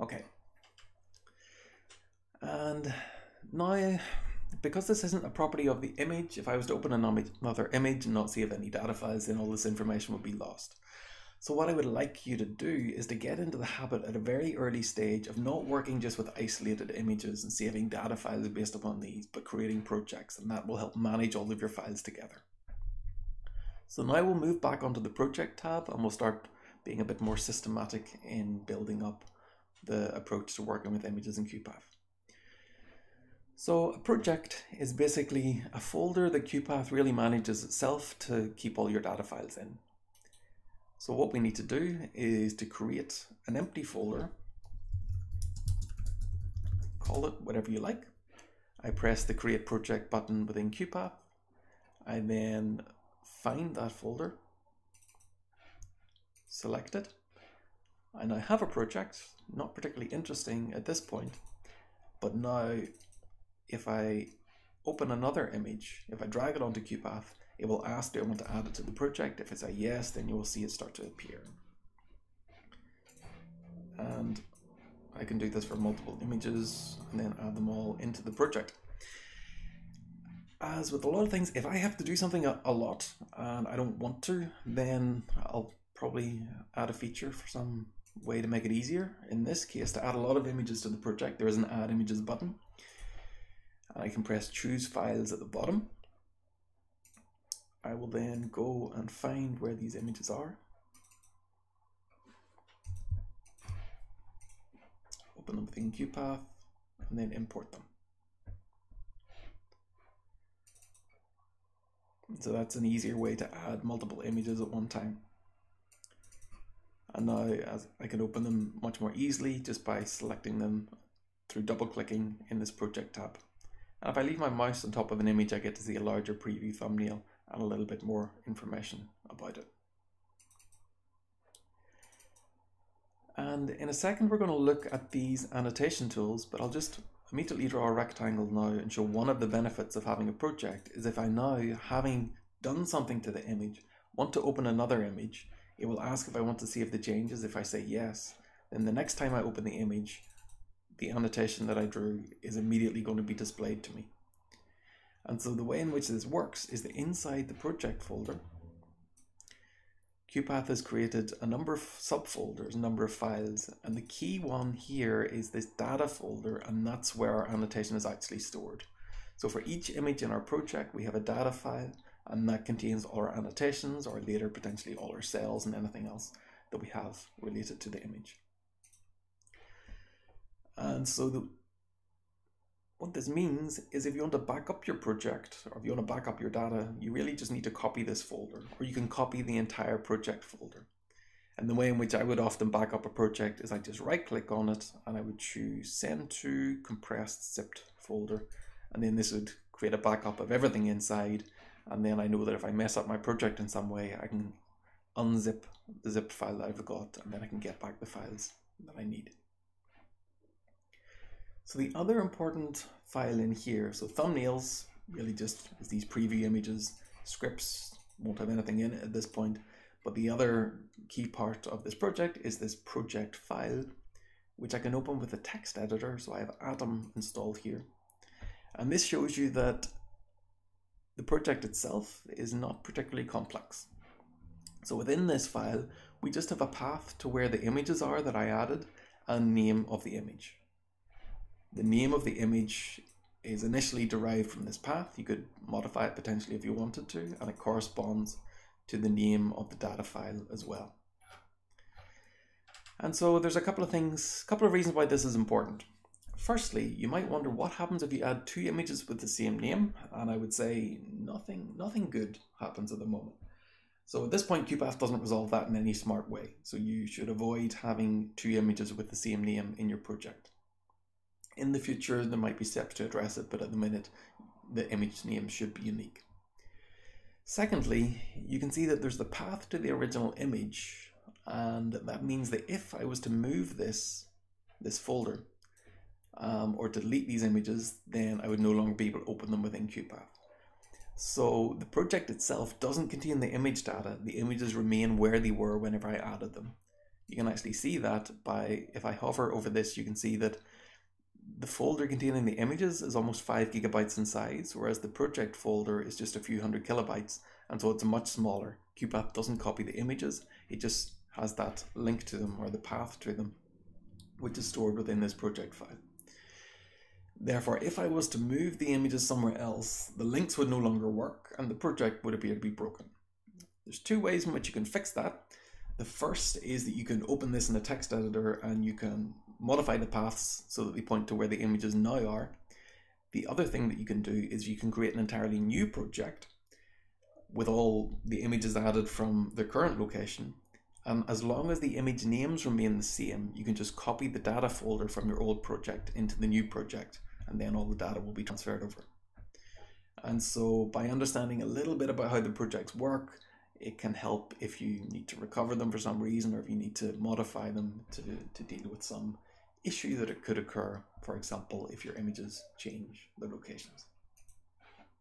Okay. And now, because this isn't a property of the image, if I was to open another image and not save any data files, then all this information would be lost. So what I would like you to do is to get into the habit at a very early stage of not working just with isolated images and saving data files based upon these, but creating projects, and that will help manage all of your files together. So now we'll move back onto the project tab and we'll start being a bit more systematic in building up the approach to working with images in QuPath. So a project is basically a folder that QuPath really manages itself to keep all your data files in. So what we need to do is to create an empty folder, call it whatever you like. I press the create project button within QuPath. I then find that folder, select it, and I have a project, not particularly interesting at this point, but now if I open another image, if I drag it onto QuPath, it will ask, do I want to add it to the project? If it's a yes, then you will see it start to appear. And I can do this for multiple images and then add them all into the project. As with a lot of things, if I have to do something a, a lot and I don't want to, then I'll probably add a feature for some way to make it easier. In this case, to add a lot of images to the project, there is an add images button. I can press choose files at the bottom I will then go and find where these images are. Open them within QuPath and then import them. So that's an easier way to add multiple images at one time. And now as I can open them much more easily just by selecting them through double clicking in this project tab. And if I leave my mouse on top of an image, I get to see a larger preview thumbnail and a little bit more information about it. And in a second, we're going to look at these annotation tools, but I'll just immediately draw a rectangle now and show one of the benefits of having a project is if I now, having done something to the image, want to open another image, it will ask if I want to save the changes. If I say yes, then the next time I open the image, the annotation that I drew is immediately going to be displayed to me. And so the way in which this works is that inside the project folder, QuPath has created a number of subfolders, a number of files, and the key one here is this data folder, and that's where our annotation is actually stored. So for each image in our project, we have a data file, and that contains all our annotations, or later potentially all our cells and anything else that we have related to the image. And so the, what this means is if you want to back up your project or if you want to back up your data, you really just need to copy this folder or you can copy the entire project folder. And the way in which I would often back up a project is I just right click on it and I would choose send to compressed zipped folder. And then this would create a backup of everything inside. And then I know that if I mess up my project in some way, I can unzip the zip file that I've got and then I can get back the files that I need. So the other important file in here, so thumbnails really just is these preview images, scripts won't have anything in it at this point, but the other key part of this project is this project file, which I can open with a text editor. So I have Atom installed here. And this shows you that the project itself is not particularly complex. So within this file, we just have a path to where the images are that I added and name of the image. The name of the image is initially derived from this path. You could modify it potentially if you wanted to, and it corresponds to the name of the data file as well. And so there's a couple of things, a couple of reasons why this is important. Firstly, you might wonder what happens if you add two images with the same name, and I would say nothing, nothing good happens at the moment. So at this point, QuPath doesn't resolve that in any smart way. So you should avoid having two images with the same name in your project. In the future, there might be steps to address it, but at the minute, the image name should be unique. Secondly, you can see that there's the path to the original image, and that means that if I was to move this, this folder, um, or delete these images, then I would no longer be able to open them within QuPath. So the project itself doesn't contain the image data. The images remain where they were whenever I added them. You can actually see that by, if I hover over this, you can see that the folder containing the images is almost 5 gigabytes in size, whereas the project folder is just a few hundred kilobytes, and so it's much smaller. QuPath doesn't copy the images, it just has that link to them or the path to them, which is stored within this project file. Therefore, if I was to move the images somewhere else, the links would no longer work and the project would appear to be broken. There's two ways in which you can fix that. The first is that you can open this in a text editor and you can modify the paths so that they point to where the images now are. The other thing that you can do is you can create an entirely new project with all the images added from their current location. And as long as the image names remain the same, you can just copy the data folder from your old project into the new project, and then all the data will be transferred over. And so, by understanding a little bit about how the projects work, it can help if you need to recover them for some reason or if you need to modify them to, to deal with some issue that it could occur, for example, if your images change their locations.